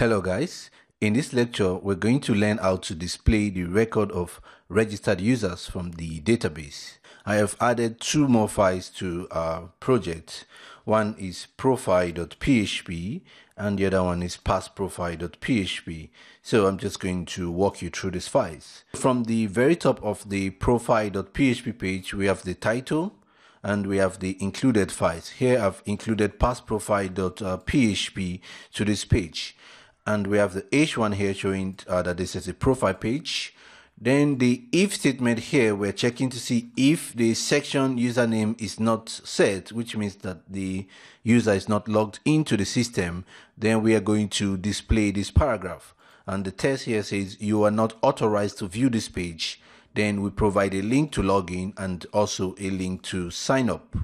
Hello guys, in this lecture we're going to learn how to display the record of registered users from the database. I have added two more files to our project. One is profile.php and the other one is parseProfile.php. So I'm just going to walk you through these files. From the very top of the profile.php page we have the title, and we have the included files. Here I've included parseProfile.php to this page and we have the h1 here showing uh, that this is a profile page. Then the if statement here we're checking to see if the session username is not set which means that the user is not logged into the system. Then we are going to display this paragraph. And the test here says you are not authorized to view this page. Then we provide a link to login and also a link to sign up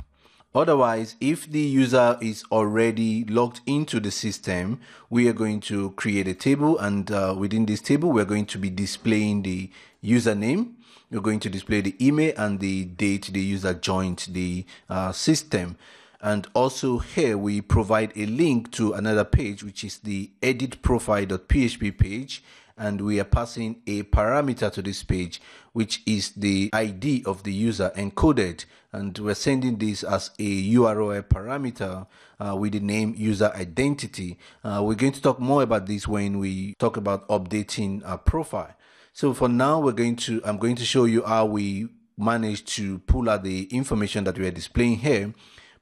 Otherwise, if the user is already logged into the system, we are going to create a table and uh, within this table, we're going to be displaying the username. We're going to display the email and the date the user joined the uh, system. And also here we provide a link to another page, which is the editprofile.php page and we are passing a parameter to this page which is the ID of the user encoded and we're sending this as a URL parameter uh, with the name user identity. Uh, we're going to talk more about this when we talk about updating our profile. So for now we're going to I'm going to show you how we manage to pull out the information that we are displaying here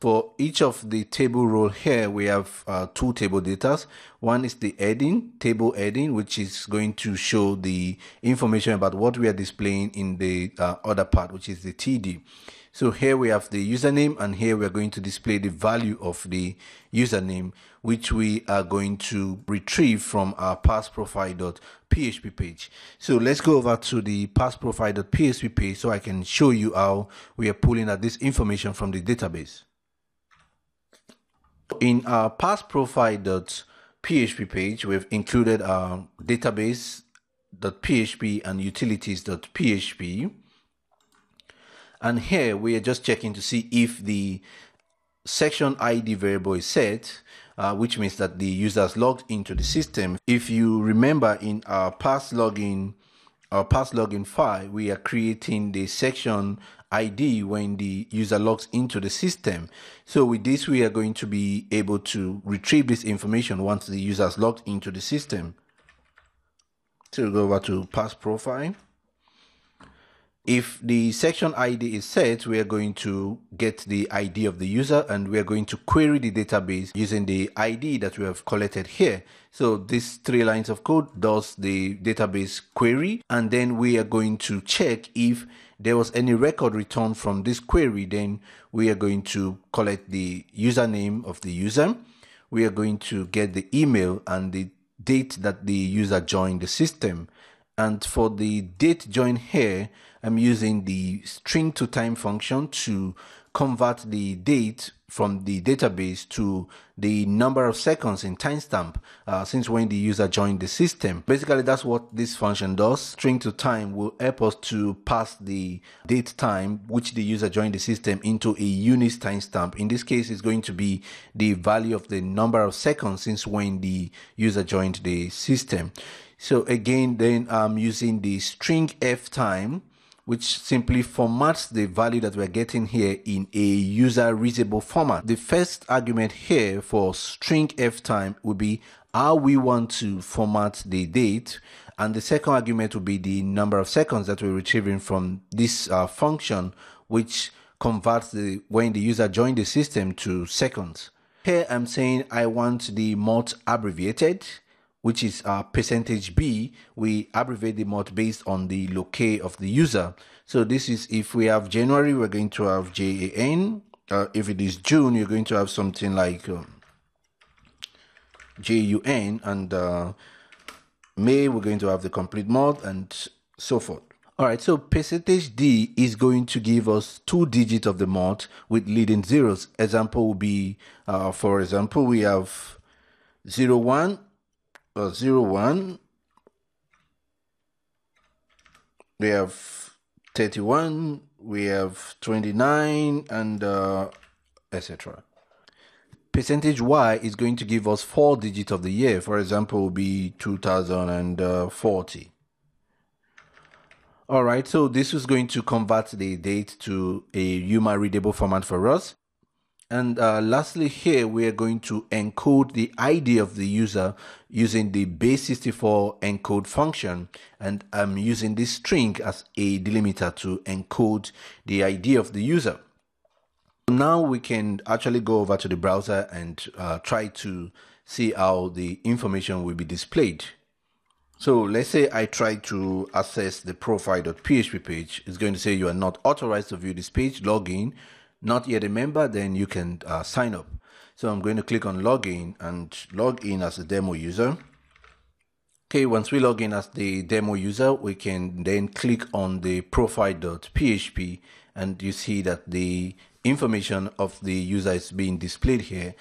for each of the table row here, we have uh, two table data. One is the heading, table heading, which is going to show the information about what we are displaying in the uh, other part, which is the TD. So here we have the username and here we are going to display the value of the username, which we are going to retrieve from our parseProfile.php page. So let's go over to the parseProfile.php page so I can show you how we are pulling out this information from the database. In our parseProfile.php page, we've included our database.php and utilities.php. And here we are just checking to see if the session ID variable is set, uh, which means that the user has logged into the system. If you remember in our pass login our pass login file, we are creating the session ID when the user logs into the system. So with this, we are going to be able to retrieve this information once the user has logged into the system. So we'll go over to pass profile. If the session ID is set, we are going to get the ID of the user and we are going to query the database using the ID that we have collected here. So these three lines of code does the database query and then we are going to check if there was any record returned from this query. Then we are going to collect the username of the user. We are going to get the email and the date that the user joined the system. And for the date join here, I'm using the string to time function to convert the date from the database to the number of seconds in timestamp uh, since when the user joined the system. Basically, that's what this function does. String to time will help us to pass the date time which the user joined the system into a Unix timestamp. In this case, it's going to be the value of the number of seconds since when the user joined the system. So again, then I'm using the string f time which simply formats the value that we're getting here in a user readable format. The first argument here for string f time will be how we want to format the date and the second argument will be the number of seconds that we're retrieving from this uh, function which converts the when the user joined the system to seconds. Here I'm saying I want the mort abbreviated which is uh, percentage B, we abbreviate the month based on the locale of the user. So this is if we have January, we're going to have JAN. Uh, if it is June, you're going to have something like um, JUN, and uh, May, we're going to have the complete month, and so forth. All right, so percentage D is going to give us two digits of the month with leading zeros. Example will be, uh, for example, we have 01 uh, 0 1 we have 31 we have 29 and uh, etc percentage y is going to give us four digits of the year. For example, will be 2040. All right, so this is going to convert the date to a human readable format for us. And uh, lastly, here we are going to encode the ID of the user using the base64 encode function. And I'm using this string as a delimiter to encode the ID of the user. Now we can actually go over to the browser and uh, try to see how the information will be displayed. So let's say I try to access the profile.php page. It's going to say you are not authorized to view this page. Login, not yet a member, then you can uh, sign up. So I'm going to click on login and log in as a demo user. Okay, once we log in as the demo user, we can then click on the profile.php and you see that the information of the user is being displayed here.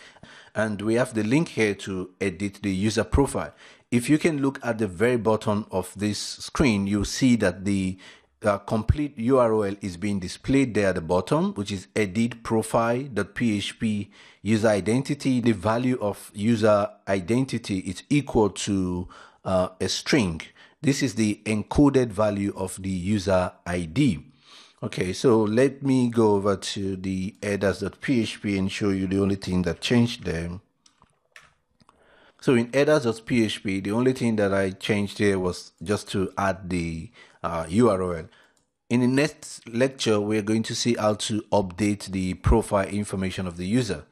And we have the link here to edit the user profile. If you can look at the very bottom of this screen, you'll see that the uh, complete URL is being displayed there at the bottom, which is editprofile.php user identity. The value of user identity is equal to uh, a string. This is the encoded value of the user ID. Okay, so let me go over to the headers.php and show you the only thing that changed there. So in headers.php, the only thing that I changed here was just to add the uh, URL. In the next lecture, we're going to see how to update the profile information of the user.